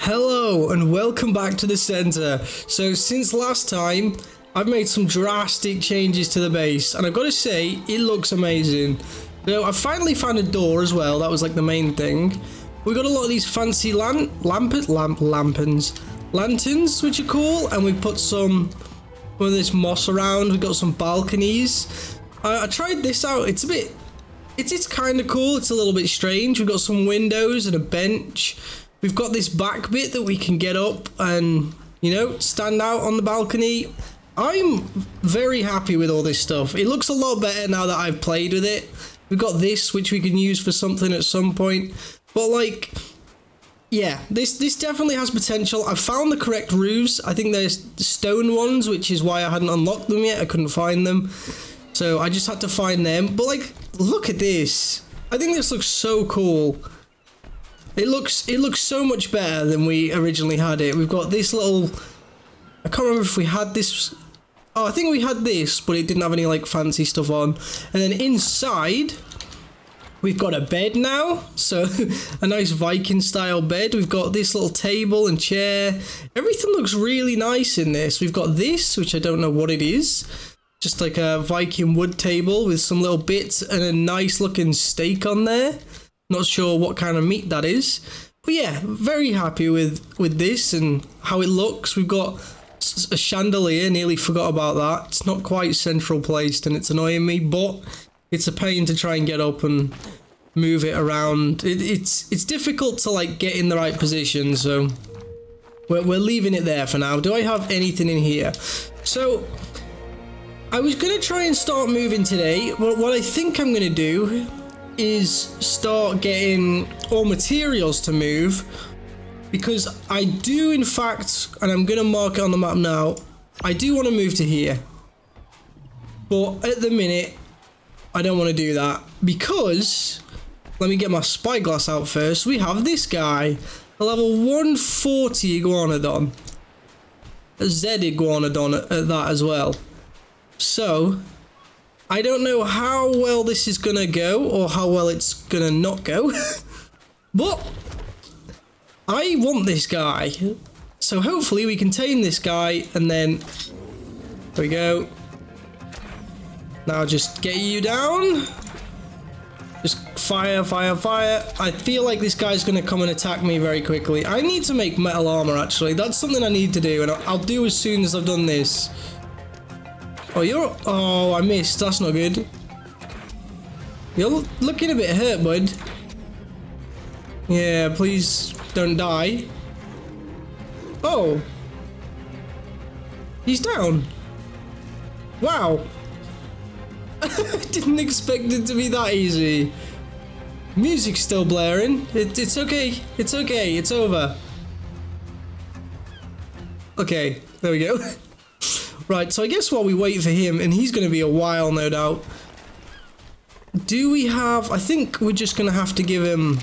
Hello and welcome back to the center. So since last time, I've made some drastic changes to the base and I've got to say, it looks amazing. So I finally found a door as well, that was like the main thing. We got a lot of these fancy lan lamp lamp lampens, lanterns which are cool and we put some some of this moss around, we've got some balconies. I, I tried this out, it's a bit, it's, it's kind of cool, it's a little bit strange. We've got some windows and a bench. We've got this back bit that we can get up and, you know, stand out on the balcony. I'm very happy with all this stuff. It looks a lot better now that I've played with it. We've got this, which we can use for something at some point. But, like, yeah, this this definitely has potential. I found the correct roofs. I think there's stone ones, which is why I hadn't unlocked them yet. I couldn't find them. So I just had to find them. But, like, look at this. I think this looks so cool. It looks it looks so much better than we originally had it. We've got this little I can't remember if we had this Oh, I think we had this, but it didn't have any like fancy stuff on. And then inside we've got a bed now. So a nice Viking style bed. We've got this little table and chair. Everything looks really nice in this. We've got this, which I don't know what it is. Just like a Viking wood table with some little bits and a nice looking steak on there. Not sure what kind of meat that is. But yeah, very happy with, with this and how it looks. We've got a chandelier, nearly forgot about that. It's not quite central placed and it's annoying me, but it's a pain to try and get up and move it around. It, it's it's difficult to like get in the right position, so we're, we're leaving it there for now. Do I have anything in here? So I was going to try and start moving today, but what I think I'm going to do is start getting all materials to move because I do in fact and I'm gonna mark it on the map now I do want to move to here. But at the minute I don't want to do that because let me get my spyglass out first. We have this guy a level 140 iguanodon a Z iguanodon at that as well. So I don't know how well this is gonna go or how well it's gonna not go. but I want this guy. So hopefully we can tame this guy and then there we go. Now just get you down. Just fire, fire, fire. I feel like this guy's going to come and attack me very quickly. I need to make metal armor actually. That's something I need to do and I'll do as soon as I've done this. Oh, you're... Oh, I missed. That's not good. You're looking a bit hurt, bud. Yeah, please don't die. Oh. He's down. Wow. Didn't expect it to be that easy. Music's still blaring. It, it's okay. It's okay. It's over. Okay, there we go. Right, so I guess while we wait for him, and he's going to be a while, no doubt. Do we have... I think we're just going to have to give him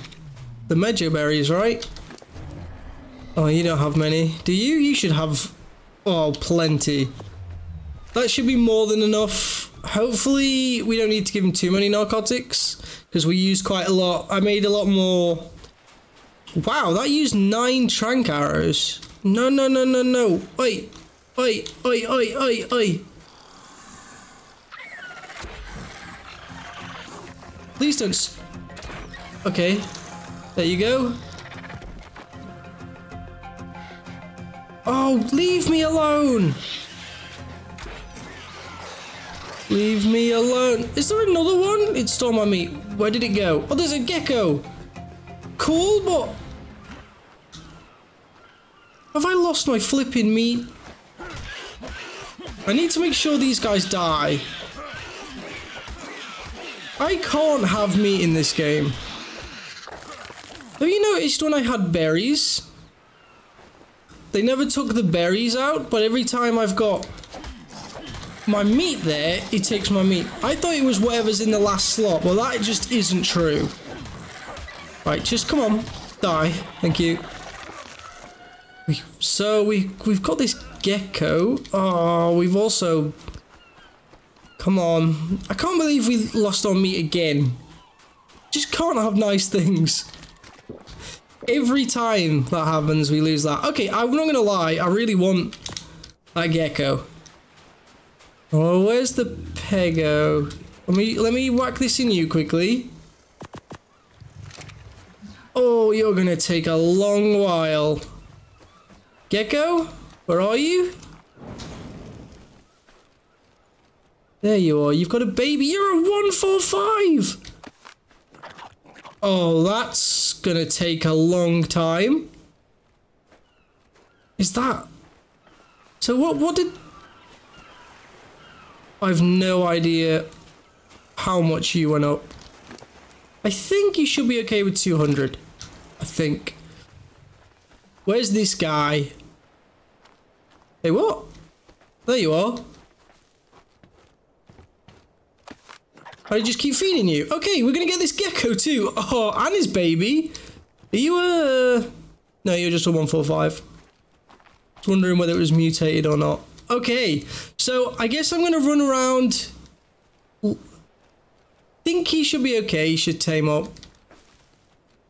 the Mejo berries, right? Oh, you don't have many. Do you? You should have... Oh, plenty. That should be more than enough. Hopefully, we don't need to give him too many narcotics. Because we used quite a lot. I made a lot more... Wow, that used nine tranq arrows. No, no, no, no, no. Wait. Oi, oi, oi, oi, oi. Please don't... Okay. There you go. Oh, leave me alone! Leave me alone. Is there another one? It stole my meat. Where did it go? Oh, there's a gecko. Cool, but... Have I lost my flipping meat? I need to make sure these guys die. I can't have meat in this game. Have you noticed when I had berries? They never took the berries out, but every time I've got my meat there, it takes my meat. I thought it was whatever's in the last slot. Well, that just isn't true. Right, just come on. Die. Thank you. So we, we've got this gecko. Oh, we've also... Come on. I can't believe we lost our meat again. Just can't have nice things. Every time that happens, we lose that. Okay, I'm not gonna lie. I really want that gecko. Oh, where's the pego? Let me let me whack this in you quickly. Oh, you're gonna take a long while. Gecko, where are you? There you are. You've got a baby. You're a 145. Oh, that's gonna take a long time. Is that... So what, what did... I've no idea how much you went up. I think you should be okay with 200. I think. Where's this guy? Hey, what? There you are. I just keep feeding you. Okay, we're gonna get this gecko too. Oh, and his baby. Are you a... No, you're just a 145. Just wondering whether it was mutated or not. Okay, so I guess I'm gonna run around. Think he should be okay. He should tame up.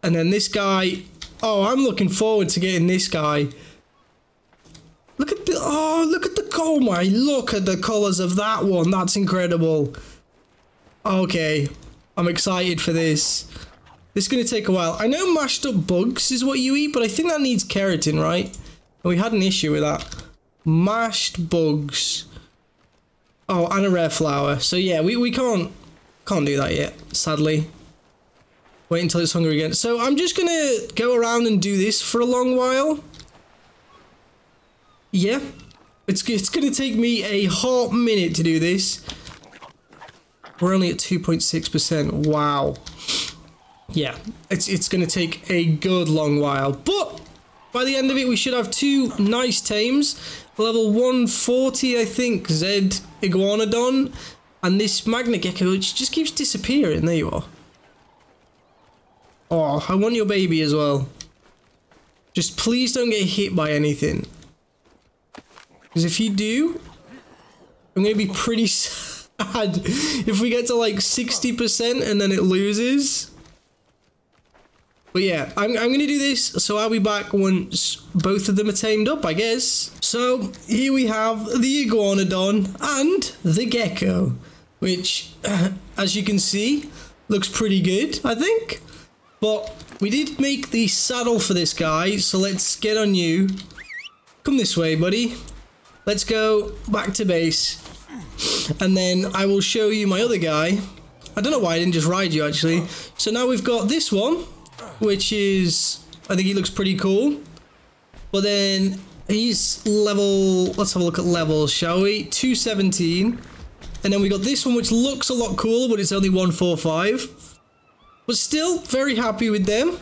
And then this guy. Oh, I'm looking forward to getting this guy. Look at the. Oh, look at the. Oh my, look at the colors of that one. That's incredible. Okay, I'm excited for this. This is going to take a while. I know mashed up bugs is what you eat, but I think that needs keratin, right? And we had an issue with that. Mashed bugs. Oh, and a rare flower. So yeah, we, we can't can't do that yet, sadly. Wait until it's hungry again. So I'm just going to go around and do this for a long while. Yeah. It's, it's going to take me a hot minute to do this. We're only at 2.6%. Wow. Yeah, it's, it's going to take a good long while. But by the end of it, we should have two nice tames. Level 140, I think, Zed Iguanodon. And this Magna Gecko, which just keeps disappearing. There you are. Oh, I want your baby as well. Just please don't get hit by anything. Because if you do, I'm going to be pretty... sad if we get to like 60% and then it loses. But yeah, I'm, I'm going to do this, so I'll be back once both of them are tamed up, I guess. So, here we have the Iguanodon and the Gecko, which, as you can see, looks pretty good, I think. But we did make the saddle for this guy, so let's get on you. Come this way, buddy. Let's go back to base. And then I will show you my other guy. I don't know why I didn't just ride you, actually. So now we've got this one, which is... I think he looks pretty cool. But then he's level... Let's have a look at levels, shall we? 217. And then we got this one, which looks a lot cooler, but it's only 145. But still, very happy with them.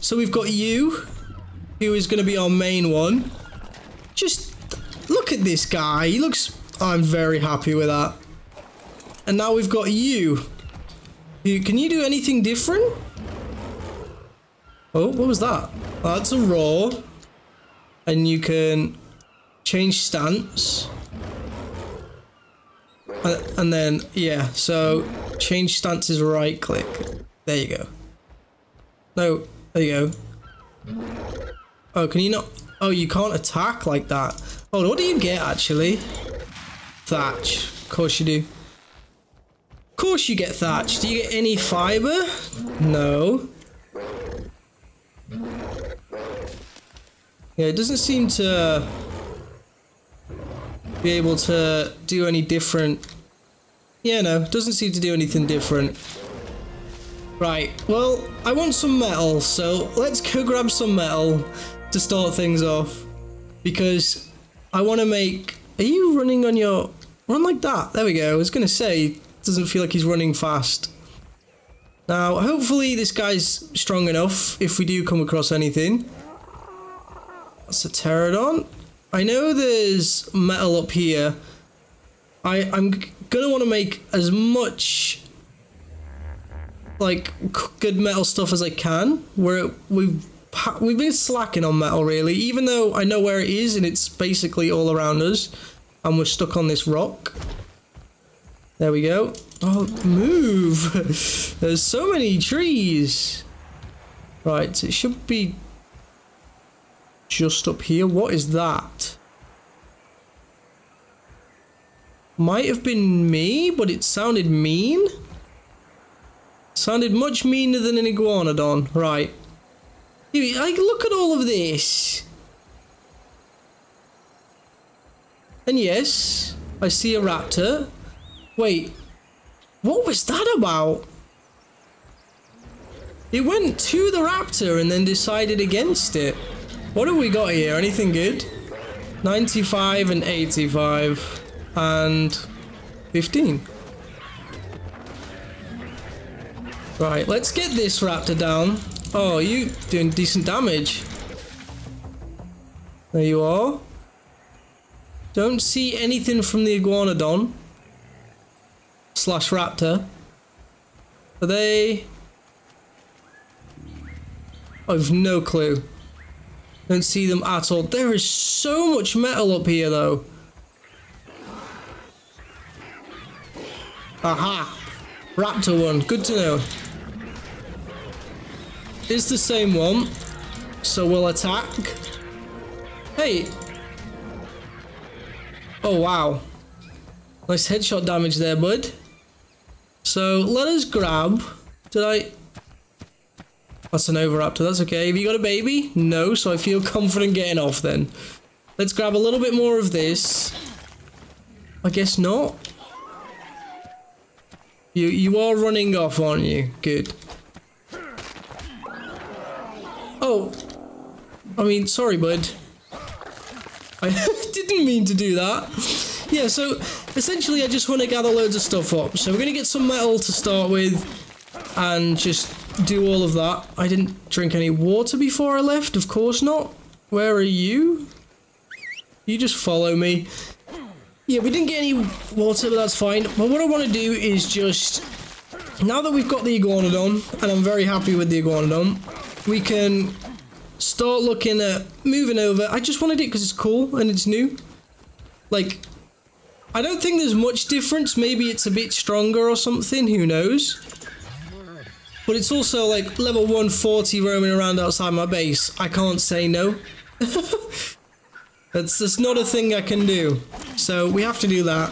So we've got you, who is going to be our main one. Just look at this guy. He looks I'm very happy with that. And now we've got you. you can you do anything different? Oh, what was that? That's a raw. And you can change stance. Uh, and then, yeah, so change stance is right click. There you go. No, there you go. Oh, can you not? Oh, you can't attack like that. Oh, what do you get actually? Thatch. Of course you do. Of course you get thatch. Do you get any fiber? No. Yeah, it doesn't seem to be able to do any different. Yeah, no, doesn't seem to do anything different. Right, well, I want some metal, so let's go grab some metal to start things off. Because I want to make... Are you running on your... Run like that. There we go. I was going to say, doesn't feel like he's running fast. Now, hopefully this guy's strong enough if we do come across anything. That's a pterodon. I know there's metal up here. I, I'm going to want to make as much like good metal stuff as I can. Where we've we've been slacking on metal really, even though I know where it is and it's basically all around us and we're stuck on this rock. There we go. Oh, move! There's so many trees. Right, it should be just up here. What is that? Might have been me, but it sounded mean. Sounded much meaner than an iguanodon. Right. Like, look at all of this. And yes, I see a raptor. Wait, what was that about? It went to the raptor and then decided against it. What have we got here? Anything good? 95 and 85 and 15. Right, let's get this raptor down. Oh, you doing decent damage. There you are. Don't see anything from the iguanodon slash raptor. Are they? I've no clue. Don't see them at all. There is so much metal up here, though. Aha! Raptor one. Good to know. It's the same one. So we'll attack. Hey, Oh, wow. Nice headshot damage there, bud. So, let us grab... Did I... That's an Oviraptor, that's okay. Have you got a baby? No, so I feel confident getting off then. Let's grab a little bit more of this. I guess not. You you are running off, aren't you? Good. Oh. I mean, sorry, bud. I didn't mean to do that. Yeah, so essentially I just want to gather loads of stuff up. So we're going to get some metal to start with and just do all of that. I didn't drink any water before I left, of course not. Where are you? You just follow me. Yeah, we didn't get any water, but that's fine. But what I want to do is just... Now that we've got the Iguanodon, and I'm very happy with the Iguanodon, we can start looking at moving over. I just wanted it because it's cool and it's new. Like, I don't think there's much difference. Maybe it's a bit stronger or something. Who knows? But it's also like level 140 roaming around outside my base. I can't say no. that's, that's not a thing I can do. So we have to do that.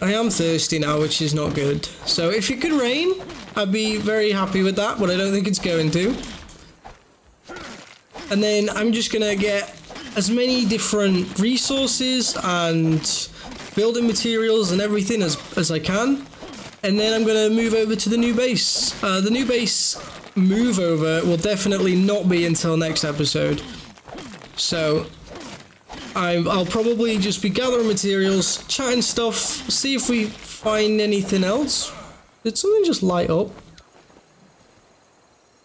I am thirsty now, which is not good. So if it could rain, I'd be very happy with that, but I don't think it's going to. And then I'm just going to get as many different resources and building materials and everything as, as I can. And then I'm going to move over to the new base. Uh, the new base move over will definitely not be until next episode. So i will probably just be gathering materials, chatting stuff, see if we find anything else. Did something just light up?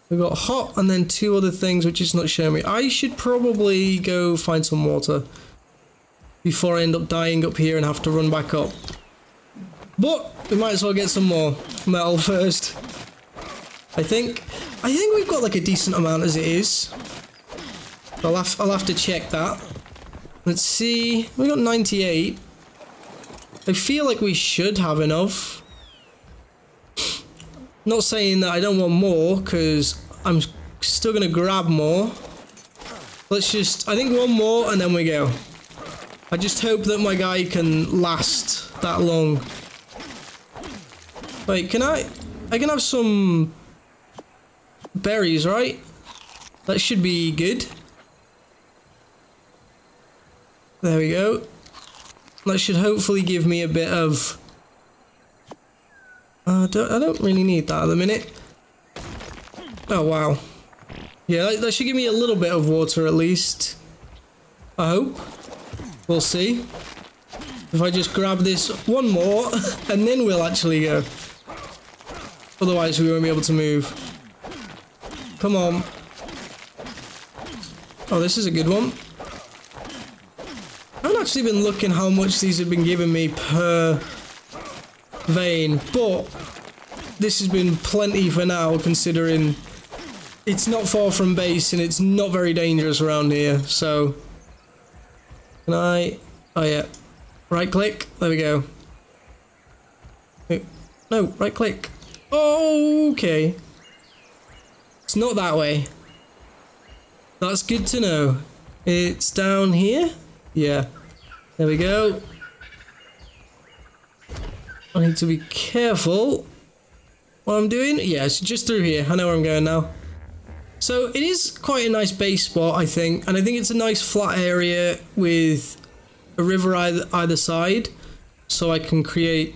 We've got hot and then two other things which is not showing me. I should probably go find some water before I end up dying up here and have to run back up. But we might as well get some more metal first. I think I think we've got like a decent amount as it is. I'll have, I'll have to check that. Let's see. We got 98. I feel like we should have enough. Not saying that I don't want more, because I'm still going to grab more. Let's just... I think one more, and then we go. I just hope that my guy can last that long. Wait, can I... I can have some... Berries, right? That should be good. There we go. That should hopefully give me a bit of uh, I don't, I don't really need that at the minute. Oh, wow. Yeah, that, that should give me a little bit of water at least. I hope. We'll see. If I just grab this one more, and then we'll actually go. Otherwise, we won't be able to move. Come on. Oh, this is a good one. I haven't actually been looking how much these have been giving me per vein, but this has been plenty for now considering it's not far from base and it's not very dangerous around here, so can I oh yeah right click there we go no right click okay It's not that way. That's good to know. It's down here? Yeah. There we go. I need to be careful what I'm doing. Yeah, it's just through here. I know where I'm going now. So it is quite a nice base spot, I think. And I think it's a nice flat area with a river either, either side. So I can create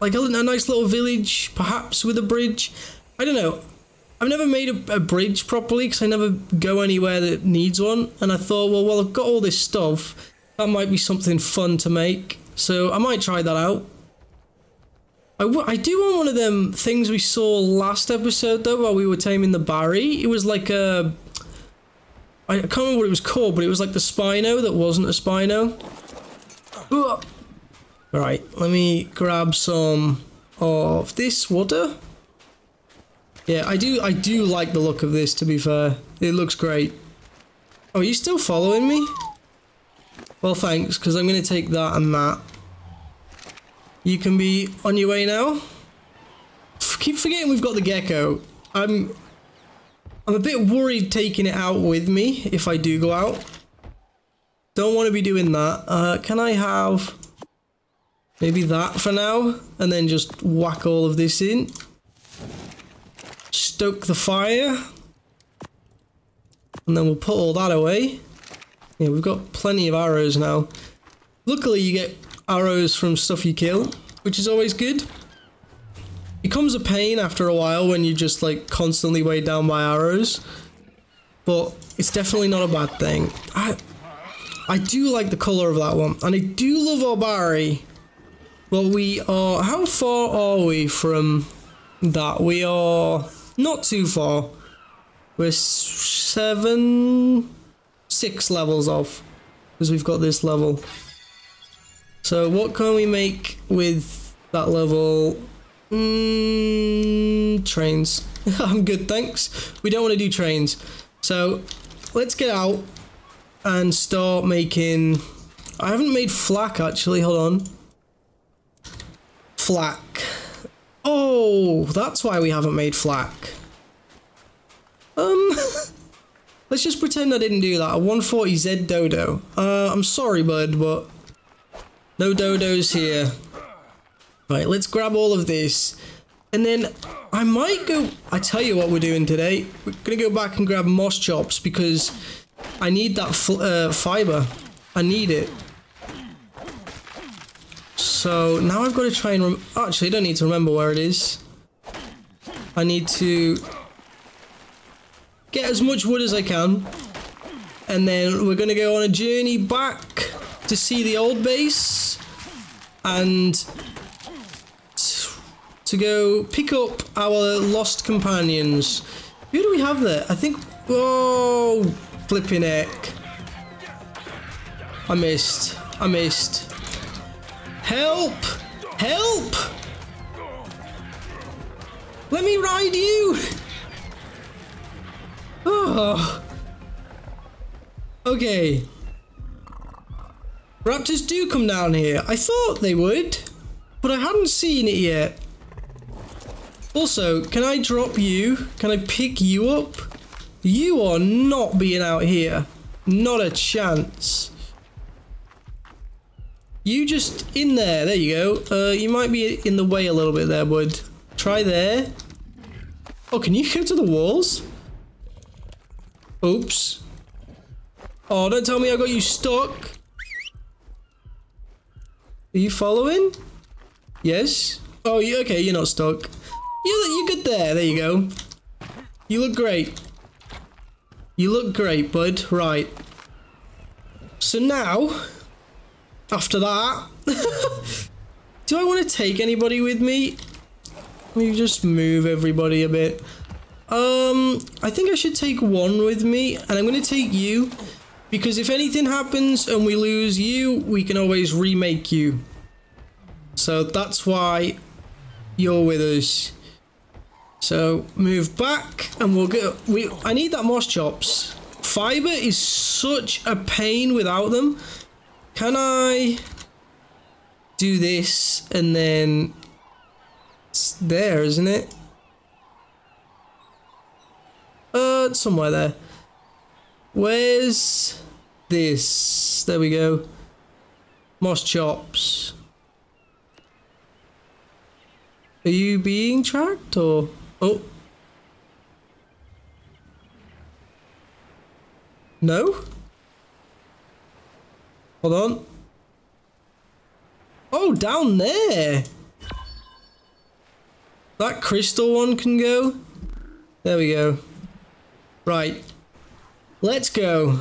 like a, a nice little village, perhaps with a bridge. I don't know. I've never made a, a bridge properly because I never go anywhere that needs one. And I thought, well, well, I've got all this stuff. That might be something fun to make. So I might try that out. I, I do want one of them things we saw last episode though while we were taming the Barry. It was like a... I can't remember what it was called, but it was like the Spino that wasn't a Spino. Right, let me grab some of this water. Yeah, I do I do like the look of this to be fair. It looks great. Oh, are you still following me? Well, thanks, because I'm going to take that and that. You can be on your way now. F keep forgetting we've got the gecko. I'm I'm a bit worried taking it out with me if I do go out. Don't want to be doing that. Uh, can I have maybe that for now? And then just whack all of this in. Stoke the fire. And then we'll put all that away. Yeah, we've got plenty of arrows now. Luckily, you get arrows from stuff you kill, which is always good. It becomes a pain after a while when you just like constantly weighed down by arrows. But it's definitely not a bad thing. I I do like the colour of that one. And I do love Obari. Well, we are... How far are we from that? We are not too far. We're seven... Six levels off. Because we've got this level. So what can we make with that level? Mm, trains. I'm good, thanks. We don't want to do trains. So let's get out and start making... I haven't made flak actually, hold on. Flak. Oh, that's why we haven't made flak. Um, let's just pretend I didn't do that. A 140Z dodo. Uh, I'm sorry, bud, but no dodos here. Right, let's grab all of this. And then I might go... I tell you what we're doing today. We're going to go back and grab Moschops because I need that uh, fiber. I need it. So now I've got to try and... Actually, I don't need to remember where it is. I need to get as much wood as I can. And then we're going to go on a journey back to see the old base. And to go pick up our lost companions. Who do we have there? I think... Oh, Flipping heck. I missed. I missed. Help! Help! Let me ride you! Oh. Okay. Raptors do come down here. I thought they would, but I hadn't seen it yet. Also, can I drop you? Can I pick you up? You are not being out here. Not a chance. You just in there. There you go. Uh, you might be in the way a little bit there, bud. Try there. Oh, can you go to the walls? Oops. Oh, don't tell me I got you stuck. Are you following? Yes? Oh, you, okay, you're not stuck. You, you're good there. There you go. You look great. You look great, bud. Right. So now, after that, do I want to take anybody with me? Let me just move everybody a bit. Um, I think I should take one with me, and I'm going to take you, because if anything happens and we lose you, we can always remake you. So that's why you're with us. So move back and we'll get we I need that Moschops. Fiber is such a pain without them. Can I do this and then it's there, isn't it? Uh somewhere there. Where's this? There we go. Moschops. Are you being tracked or? Oh. No? Hold on. Oh, down there. That crystal one can go. There we go. Right. Let's go.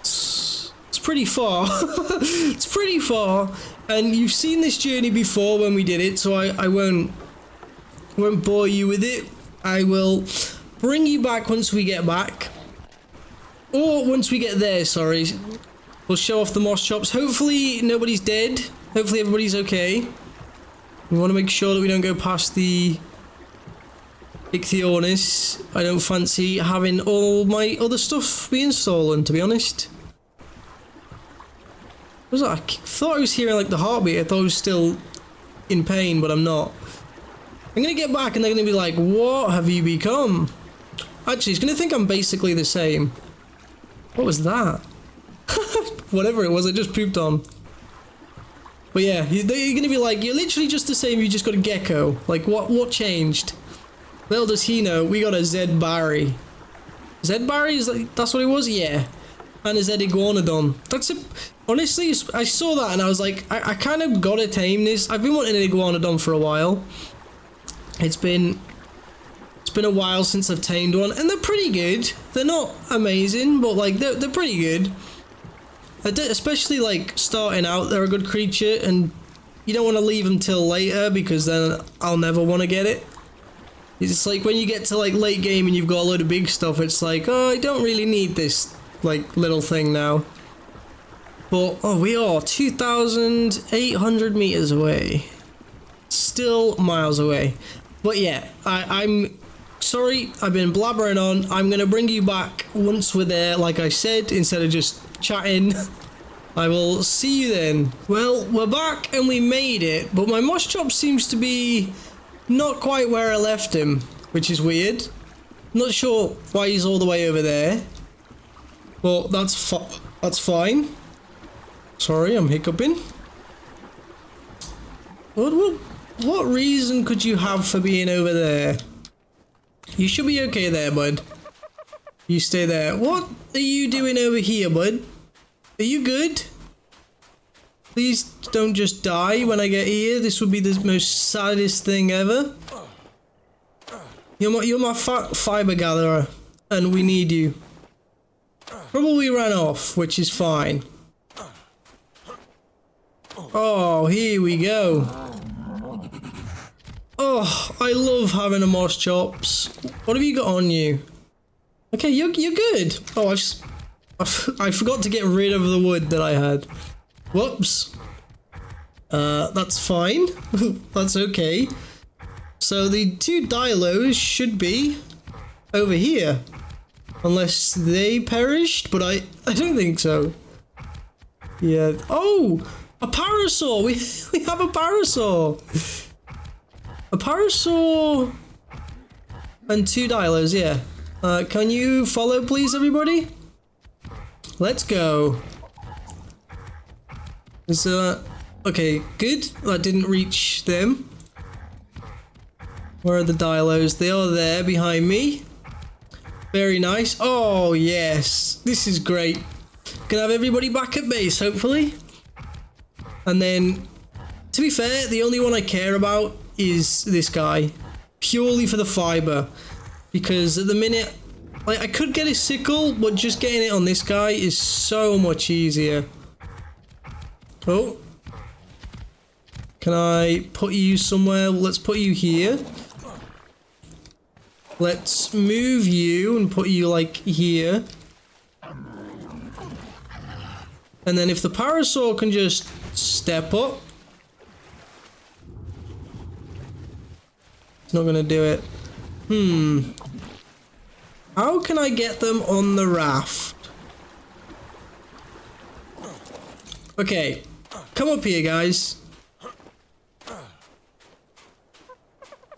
It's, pretty far. it's pretty far. And you've seen this journey before when we did it, so I, I won't won't bore you with it. I will bring you back once we get back. Or once we get there, sorry. We'll show off the Moschops. Hopefully nobody's dead. Hopefully everybody's okay. We want to make sure that we don't go past the Ichthyornis. I don't fancy having all my other stuff being stolen, to be honest. Was that? I thought I was hearing like the heartbeat. I thought I was still in pain, but I'm not. I'm gonna get back and they're gonna be like, what have you become? Actually, he's gonna think I'm basically the same. What was that? Whatever it was, I just pooped on. But yeah, you're gonna be like, you're literally just the same, you just got a gecko. Like, what what changed? Little does he know, we got a Zed Barry. Zed Barry, is like, that's what it was? Yeah. And a Zed Iguanodon. That's a... Honestly, I saw that and I was like, I, I kind of gotta tame this. I've been wanting an Iguanodon for a while. It's been... It's been a while since I've tamed one, and they're pretty good. They're not amazing, but like, they're, they're pretty good. Especially like starting out, they're a good creature, and you don't want to leave them till later because then I'll never want to get it. It's like when you get to like late game and you've got a load of big stuff, it's like, oh, I don't really need this like little thing now. But, oh, we are 2,800 meters away. Still miles away. But yeah, I, I'm sorry, I've been blabbering on. I'm going to bring you back once we're there, like I said, instead of just chatting. I will see you then. Well, we're back and we made it, but my Moschops seems to be not quite where I left him, which is weird. Not sure why he's all the way over there. But that's that's fine. Sorry, I'm hiccuping. What, what, what reason could you have for being over there? You should be okay there, bud. You stay there. What are you doing over here, bud? Are you good? Please don't just die when I get here. This would be the most saddest thing ever. You're my, you're my fi fiber gatherer, and we need you. Probably ran off, which is fine. Oh, here we go. Oh, I love having a Moschops. What have you got on you? Okay, you're, you're good. Oh, I just... I forgot to get rid of the wood that I had. Whoops. Uh, that's fine. that's okay. So the two Dilos should be over here. Unless they perished, but I, I don't think so. Yeah. Oh! A parasaur! We, we have a parasaur! A parasaur and two Dilos, yeah. Uh, can you follow, please, everybody? Let's go. So, okay, good. That didn't reach them. Where are the Dilos? They are there behind me. Very nice. Oh, yes. This is great. Gonna have everybody back at base, hopefully. And then, to be fair, the only one I care about is this guy. Purely for the fiber. Because at the minute, like, I could get a sickle, but just getting it on this guy is so much easier. Oh. Can I put you somewhere? Let's put you here. Let's move you and put you, like, here. And then if the Parasaur can just step up. It's not gonna do it. Hmm. How can I get them on the raft? Okay, come up here, guys.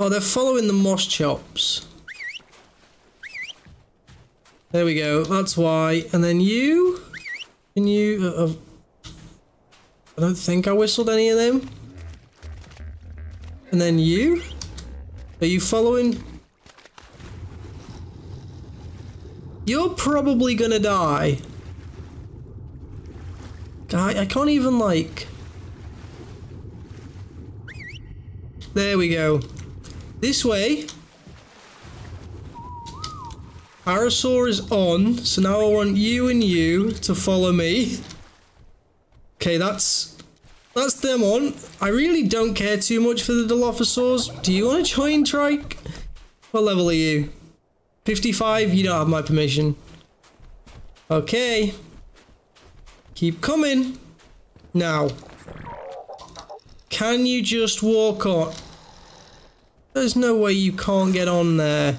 Oh, they're following the Moschops. There we go. That's why. And then you... Can you... Uh, uh, I don't think I whistled any of them. And then you? Are you following? You're probably gonna die. I, I can't even like... There we go. This way. Parasaur is on, so now I want you and you to follow me. Okay, that's that's them on. I really don't care too much for the Dilophosaurs. Do you want to join Trike? What level are you? 55? You don't have my permission. Okay. Keep coming. Now. Can you just walk on? There's no way you can't get on there.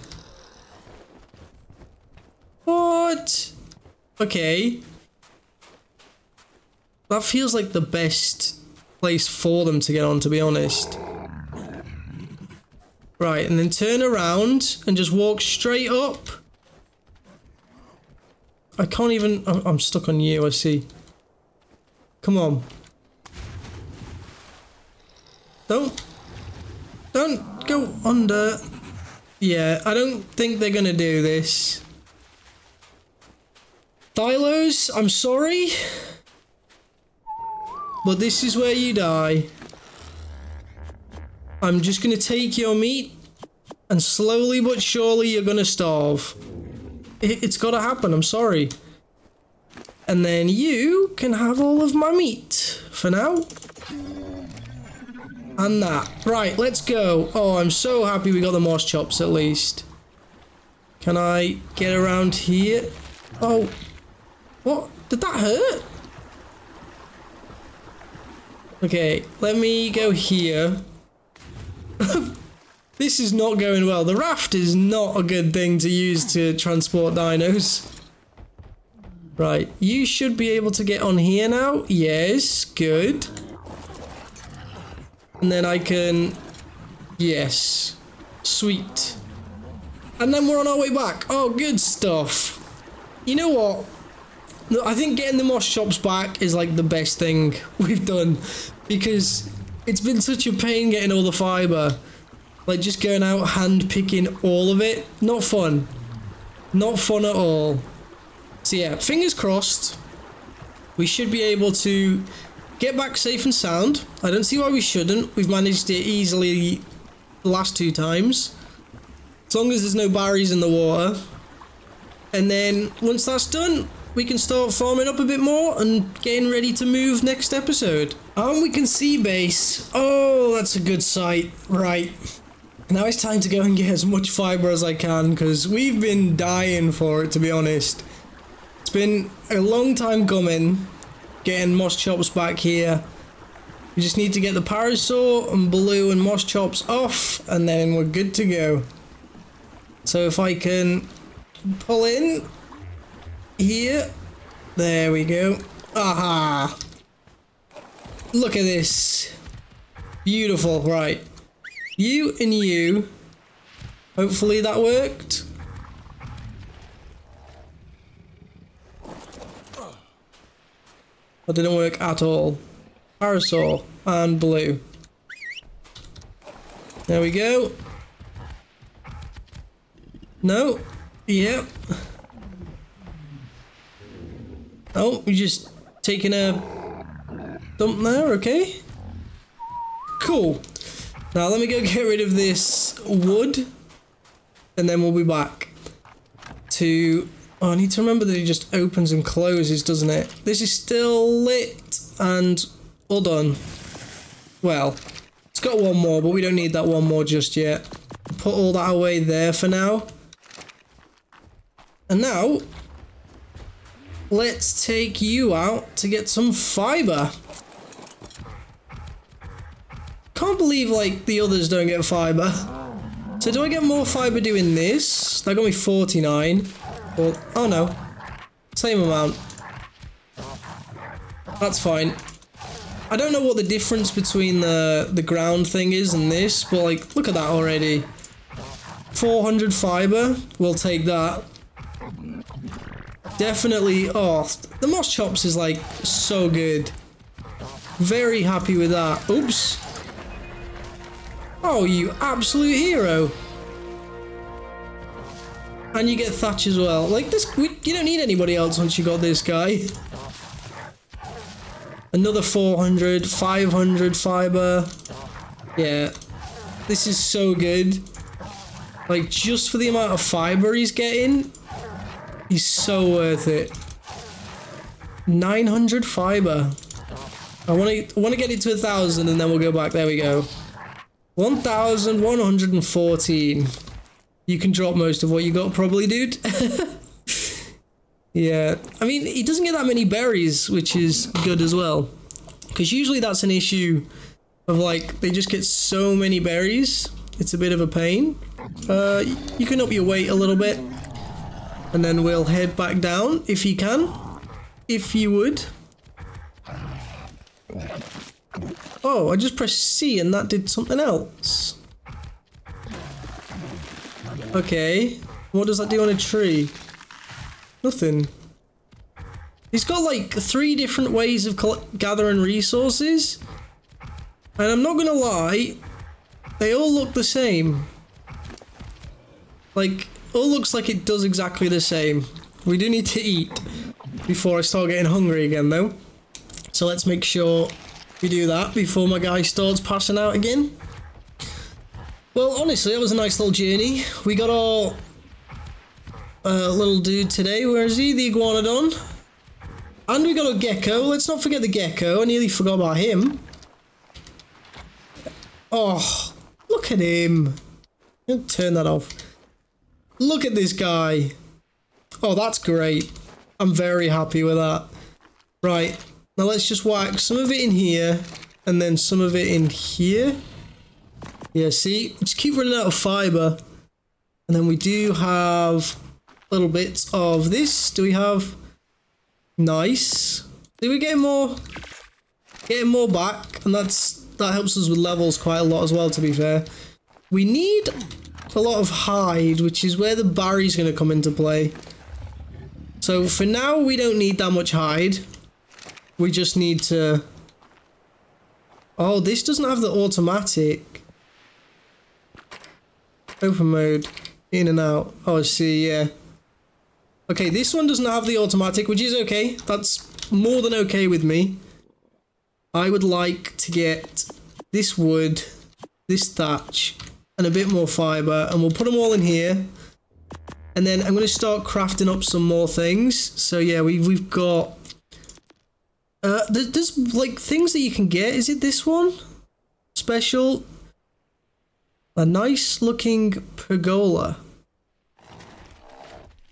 What? Okay. That feels like the best place for them to get on, to be honest. Right, and then turn around and just walk straight up. I can't even... I'm stuck on you, I see. Come on. Don't... Don't go under. Yeah, I don't think they're gonna do this. Dilos, I'm sorry. But this is where you die. I'm just going to take your meat and slowly but surely you're going to starve. It, it's got to happen, I'm sorry. And then you can have all of my meat for now. And that. Right, let's go. Oh, I'm so happy we got the Moschops at least. Can I get around here? Oh, what? Did that hurt? Okay, let me go here. this is not going well. The raft is not a good thing to use to transport dinos. Right, you should be able to get on here now. Yes, good. And then I can... Yes. Sweet. And then we're on our way back. Oh, good stuff. You know what? I think getting the Moschops back is like the best thing we've done because it's been such a pain getting all the fiber. Like just going out hand picking all of it. Not fun. Not fun at all. So yeah, fingers crossed. We should be able to get back safe and sound. I don't see why we shouldn't. We've managed it easily the last two times. As long as there's no barriers in the water. And then once that's done, we can start farming up a bit more and getting ready to move next episode. And we can see base. Oh, that's a good sight. Right. Now it's time to go and get as much fiber as I can because we've been dying for it to be honest. It's been a long time coming getting Moschops back here. We just need to get the Parasaur and Blue and Moschops off and then we're good to go. So if I can pull in here. There we go. Aha! Look at this. Beautiful, right. You and you. Hopefully that worked. That didn't work at all. Parasaur and blue. There we go. No. Yep. Oh, we just taking a dump there, okay? Cool. Now let me go get rid of this wood and then we'll be back to... Oh, I need to remember that it just opens and closes, doesn't it? This is still lit and all done. Well, it's got one more, but we don't need that one more just yet. Put all that away there for now. And now, let's take you out to get some fiber. Can't believe like the others don't get fiber. So do I get more fiber doing this? That got me 49. Oh no. Same amount. That's fine. I don't know what the difference between the, the ground thing is and this, but like, look at that already. 400 fiber, we'll take that. Definitely, oh, the Moschops is like so good. Very happy with that. Oops. Oh, you absolute hero. And you get Thatch as well. Like this, we, you don't need anybody else once you got this guy. Another 400, 500 fiber. Yeah. This is so good. Like, just for the amount of fiber he's getting, he's so worth it. 900 fiber. I want to want to get it to a thousand and then we'll go back. There we go. 1,114. You can drop most of what you got probably, dude. yeah. I mean, he doesn't get that many berries, which is good as well. Because usually that's an issue of like, they just get so many berries. It's a bit of a pain. Uh, you can up your weight a little bit. And then we'll head back down if you can. If you would. Oh, I just pressed C and that did something else. Okay. What does that do on a tree? Nothing. He's got like three different ways of gathering resources. And I'm not gonna lie, they all look the same. Like, all looks like it does exactly the same. We do need to eat before I start getting hungry again though. So let's make sure we do that before my guy starts passing out again. Well, honestly, that was a nice little journey. We got our uh, little dude today. Where is he? The iguanodon. And we got a gecko. Let's not forget the gecko. I nearly forgot about him. Oh, look at him. Turn that off. Look at this guy. Oh, that's great. I'm very happy with that. Right, now let's just whack some of it in here and then some of it in here. Yeah, see, just keep running out of fiber. And then we do have little bits of this. Do we have... Nice. Did we get more? Getting more back, and that's that helps us with levels quite a lot as well, to be fair. We need a lot of hide, which is where the Barry's going to come into play. So for now, we don't need that much hide. We just need to... Oh, this doesn't have the automatic. Open mode. In and out. Oh, I see, yeah. Okay, this one doesn't have the automatic, which is okay. That's more than okay with me. I would like to get this wood, this thatch, and a bit more fibre, and we'll put them all in here. And then I'm going to start crafting up some more things. So yeah, we've, we've got uh, there's like things that you can get. Is it this one? Special. A nice looking pergola.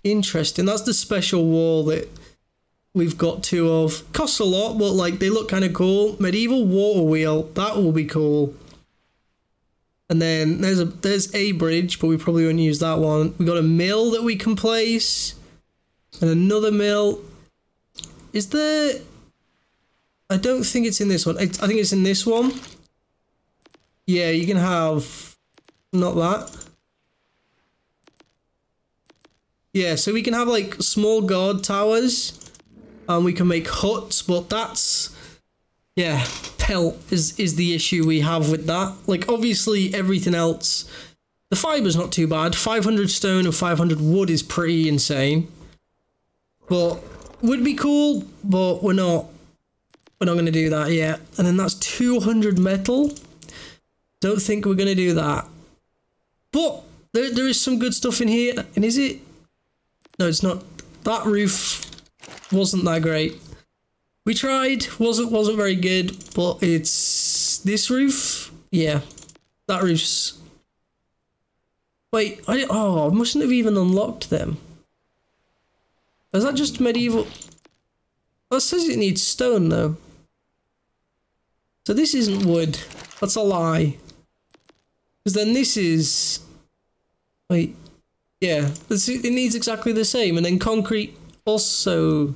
Interesting. That's the special wall that we've got two of. Costs a lot, but like they look kind of cool. Medieval water wheel. That will be cool. And then there's a there's a bridge, but we probably won't use that one. We got a mill that we can place, and another mill. Is there I don't think it's in this one. I, think it's in this one. Yeah, you can have... Not that. Yeah, so we can have like small guard towers. And we can make huts, but that's... Yeah, pelt is, is the issue we have with that. Like, obviously, everything else... The fiber's not too bad. 500 stone and 500 wood is pretty insane. But would be cool, but we're not we're not going to do that yet. And then that's 200 metal. Don't think we're going to do that. But there, there is some good stuff in here. And is it? No, it's not. That roof wasn't that great. We tried. Wasn't wasn't very good. But it's this roof. Yeah, that roof's. Wait, I oh, I mustn't have even unlocked them. Is that just medieval? That says it needs stone though. So this isn't wood. That's a lie. Because then this is... Wait. Yeah. It needs exactly the same. And then concrete also...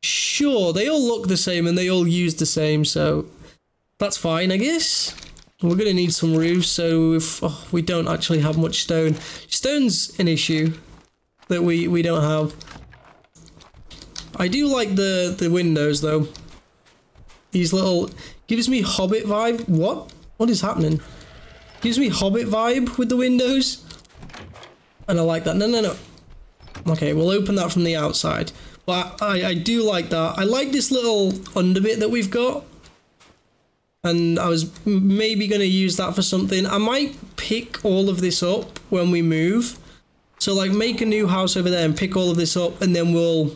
Sure, they all look the same and they all use the same, so... That's fine, I guess. We're going to need some roofs, so if oh, we don't actually have much stone. Stone's an issue that we, we don't have. I do like the the windows though. These little gives me Hobbit vibe. What? What is happening? Gives me Hobbit vibe with the windows. And I like that. No, no, no. Okay, we'll open that from the outside. But I, I do like that. I like this little underbit that we've got. And I was maybe going to use that for something. I might pick all of this up when we move. So like make a new house over there and pick all of this up and then we'll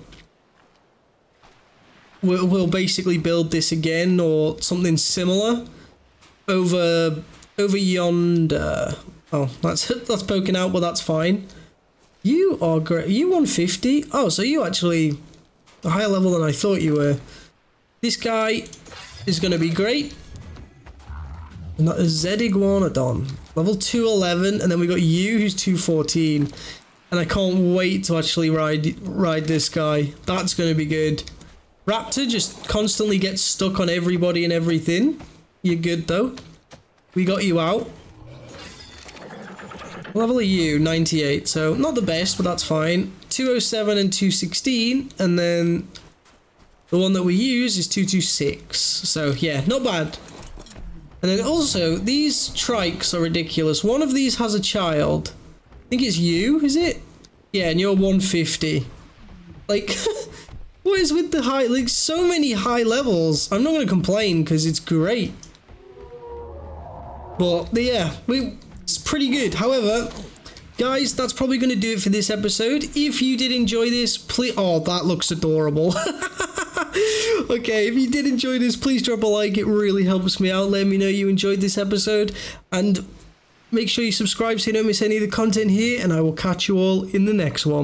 we'll, we'll basically build this again or something similar over over yonder. Oh, that's that's poking out, but that's fine. You are great. You 150? Oh, so you actually a higher level than I thought you were. This guy is going to be great. That is Zed Iguanodon. Level 211, and then we got you who's 214. And I can't wait to actually ride ride this guy. That's going to be good. Raptor just constantly gets stuck on everybody and everything. You're good though. We got you out. Level of you, 98, so not the best, but that's fine. 207 and 216, and then the one that we use is 226. So yeah, not bad. And then also, these trikes are ridiculous. One of these has a child. I think it's you, is it? Yeah, and you're 150. Like, what is with the high, like so many high levels? I'm not going to complain because it's great. But yeah, we it's pretty good. However, guys, that's probably going to do it for this episode. If you did enjoy this, please... Oh, that looks adorable. okay, if you did enjoy this, please drop a like. It really helps me out. Let me know you enjoyed this episode. And make sure you subscribe so you don't miss any of the content here. And I will catch you all in the next one.